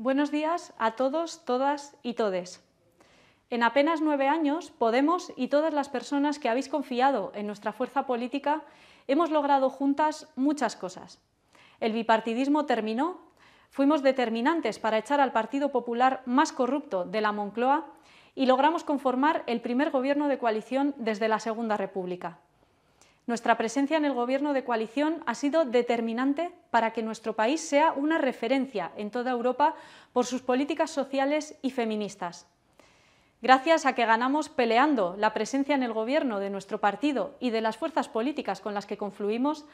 Buenos días a todos, todas y todes. En apenas nueve años, Podemos y todas las personas que habéis confiado en nuestra fuerza política hemos logrado juntas muchas cosas. El bipartidismo terminó, fuimos determinantes para echar al Partido Popular más corrupto de la Moncloa y logramos conformar el primer gobierno de coalición desde la Segunda República. Nuestra presencia en el Gobierno de coalición ha sido determinante para que nuestro país sea una referencia en toda Europa por sus políticas sociales y feministas. Gracias a que ganamos peleando la presencia en el Gobierno de nuestro partido y de las fuerzas políticas con las que confluimos,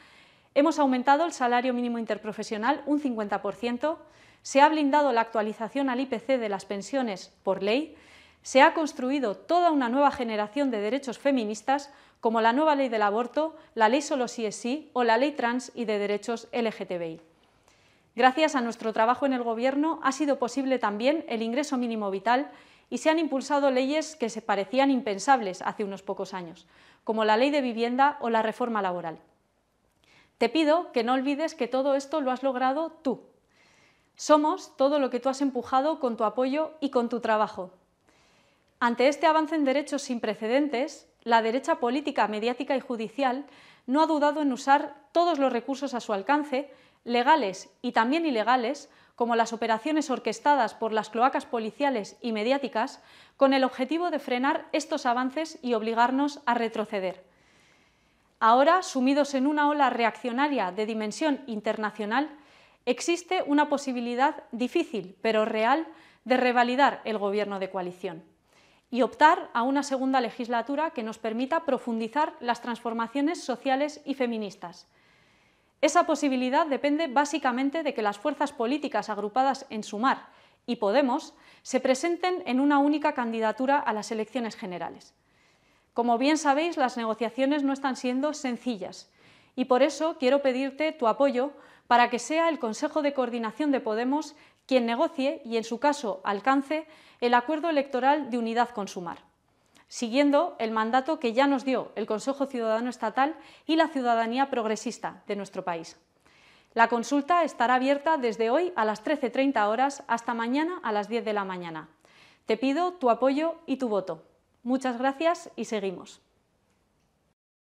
hemos aumentado el salario mínimo interprofesional un 50%, se ha blindado la actualización al IPC de las pensiones por ley, se ha construido toda una nueva generación de derechos feministas como la nueva ley del aborto, la ley solo sí es sí o la ley trans y de derechos LGTBI. Gracias a nuestro trabajo en el Gobierno ha sido posible también el ingreso mínimo vital y se han impulsado leyes que se parecían impensables hace unos pocos años, como la ley de vivienda o la reforma laboral. Te pido que no olvides que todo esto lo has logrado tú. Somos todo lo que tú has empujado con tu apoyo y con tu trabajo. Ante este avance en derechos sin precedentes, la derecha política, mediática y judicial no ha dudado en usar todos los recursos a su alcance, legales y también ilegales, como las operaciones orquestadas por las cloacas policiales y mediáticas, con el objetivo de frenar estos avances y obligarnos a retroceder. Ahora, sumidos en una ola reaccionaria de dimensión internacional, existe una posibilidad difícil, pero real, de revalidar el gobierno de coalición y optar a una segunda legislatura que nos permita profundizar las transformaciones sociales y feministas. Esa posibilidad depende básicamente de que las fuerzas políticas agrupadas en Sumar y Podemos se presenten en una única candidatura a las elecciones generales. Como bien sabéis, las negociaciones no están siendo sencillas y por eso quiero pedirte tu apoyo para que sea el Consejo de Coordinación de Podemos quien negocie y, en su caso, alcance el acuerdo electoral de unidad con Sumar, siguiendo el mandato que ya nos dio el Consejo Ciudadano Estatal y la ciudadanía progresista de nuestro país. La consulta estará abierta desde hoy a las 13.30 horas hasta mañana a las 10 de la mañana. Te pido tu apoyo y tu voto. Muchas gracias y seguimos.